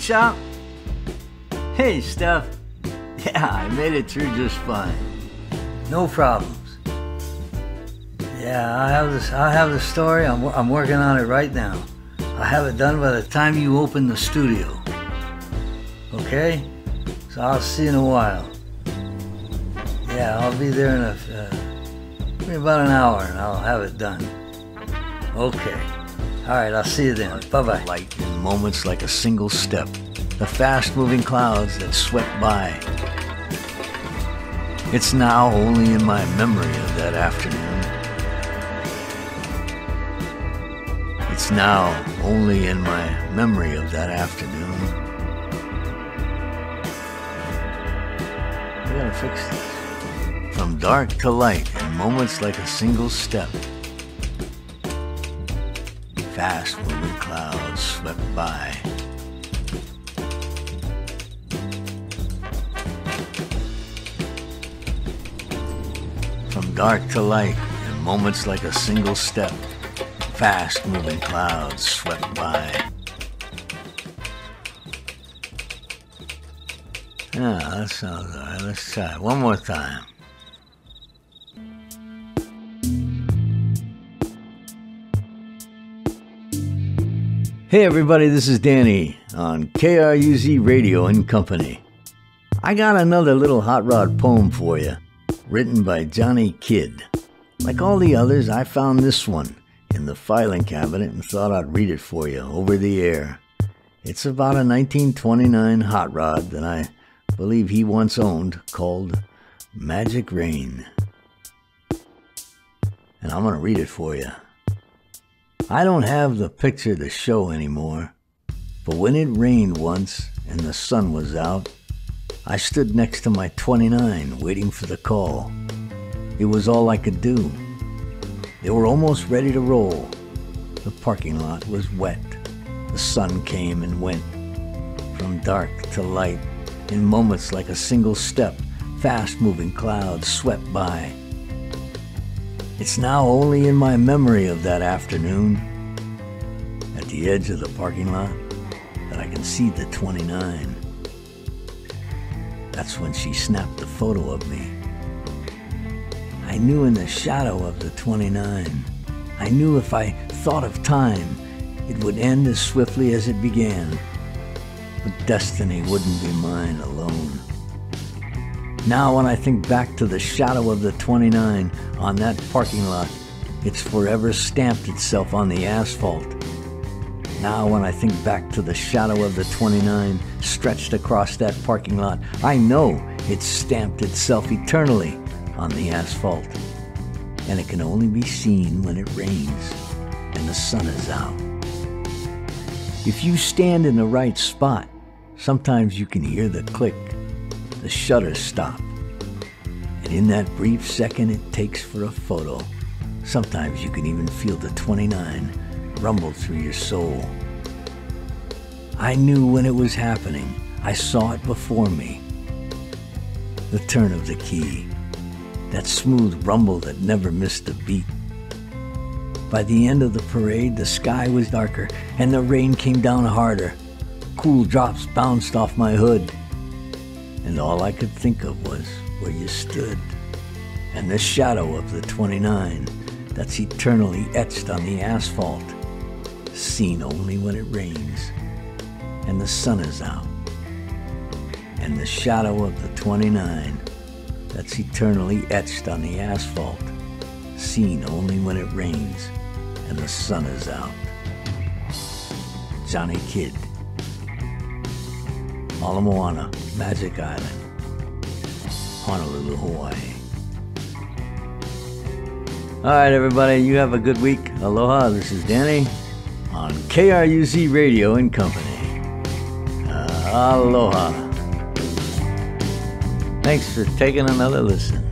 Shop. Hey, Steph. Yeah, I made it through just fine. No problems. Yeah, I have this. I have the story. I'm, I'm working on it right now. I have it done by the time you open the studio. Okay? So I'll see you in a while. Yeah, I'll be there in a, uh, about an hour, and I'll have it done. Okay. All right, I'll see you then. Bye bye. Light in moments like a single step, the fast moving clouds that swept by. It's now only in my memory of that afternoon. It's now only in my memory of that afternoon. I gotta fix this. From dark to light in moments like a single step. Fast moving clouds swept by. From dark to light in moments like a single step. Fast moving clouds swept by. Yeah, that sounds alright. Let's try it one more time. Hey everybody, this is Danny on KRUZ Radio and Company. I got another little hot rod poem for you, written by Johnny Kidd. Like all the others, I found this one in the filing cabinet and thought I'd read it for you over the air. It's about a 1929 hot rod that I believe he once owned called Magic Rain. And I'm going to read it for you. I don't have the picture to show anymore, but when it rained once and the sun was out, I stood next to my 29 waiting for the call. It was all I could do. They were almost ready to roll. The parking lot was wet. The sun came and went. From dark to light, in moments like a single step, fast moving clouds swept by. It's now only in my memory of that afternoon, at the edge of the parking lot, that I can see the 29. That's when she snapped the photo of me. I knew in the shadow of the 29. I knew if I thought of time, it would end as swiftly as it began. But destiny wouldn't be mine alone. Now, when I think back to the shadow of the 29 on that parking lot, it's forever stamped itself on the asphalt. Now, when I think back to the shadow of the 29 stretched across that parking lot, I know it's stamped itself eternally on the asphalt. And it can only be seen when it rains and the sun is out. If you stand in the right spot, sometimes you can hear the click the shutters stop. And in that brief second it takes for a photo, sometimes you can even feel the 29 rumble through your soul. I knew when it was happening. I saw it before me. The turn of the key, that smooth rumble that never missed a beat. By the end of the parade, the sky was darker and the rain came down harder. Cool drops bounced off my hood and all I could think of was where you stood, and the shadow of the 29 that's eternally etched on the asphalt, seen only when it rains, and the sun is out, and the shadow of the 29 that's eternally etched on the asphalt, seen only when it rains, and the sun is out. Johnny Kidd. Ala Moana, Magic Island, Honolulu, Hawaii. All right, everybody, you have a good week. Aloha, this is Danny on KRUZ Radio and Company. Aloha. Thanks for taking another listen.